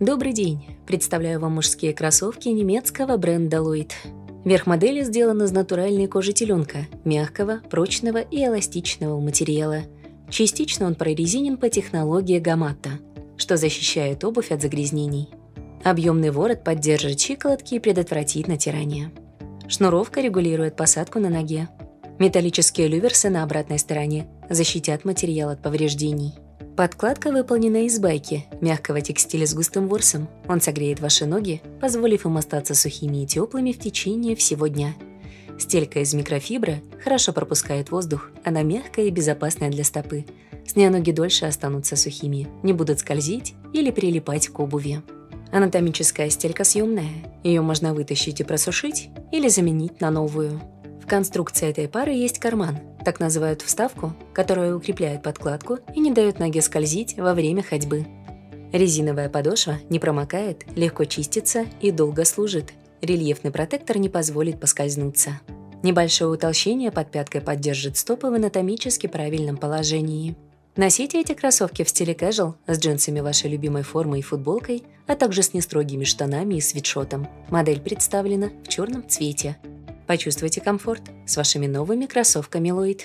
Добрый день! Представляю вам мужские кроссовки немецкого бренда Lloyd. Верх модели сделан из натуральной кожи теленка, мягкого, прочного и эластичного материала. Частично он прорезинен по технологии Гаматта, что защищает обувь от загрязнений. Объемный ворот поддержит щиколотки и предотвратит натирание. Шнуровка регулирует посадку на ноге. Металлические люверсы на обратной стороне защитят материал от повреждений. Подкладка выполнена из байки, мягкого текстиля с густым ворсом. Он согреет ваши ноги, позволив им остаться сухими и теплыми в течение всего дня. Стелька из микрофибры хорошо пропускает воздух, она мягкая и безопасная для стопы. С ней ноги дольше останутся сухими, не будут скользить или прилипать к обуви. Анатомическая стелька съемная. Ее можно вытащить и просушить или заменить на новую. В конструкции этой пары есть карман, так называют вставку, которая укрепляет подкладку и не дает ноге скользить во время ходьбы. Резиновая подошва не промокает, легко чистится и долго служит. Рельефный протектор не позволит поскользнуться. Небольшое утолщение под пяткой поддержит стопы в анатомически правильном положении. Носите эти кроссовки в стиле casual с джинсами вашей любимой формы и футболкой, а также с нестрогими штанами и свитшотом. Модель представлена в черном цвете – Почувствуйте комфорт с вашими новыми кроссовками Lloyd.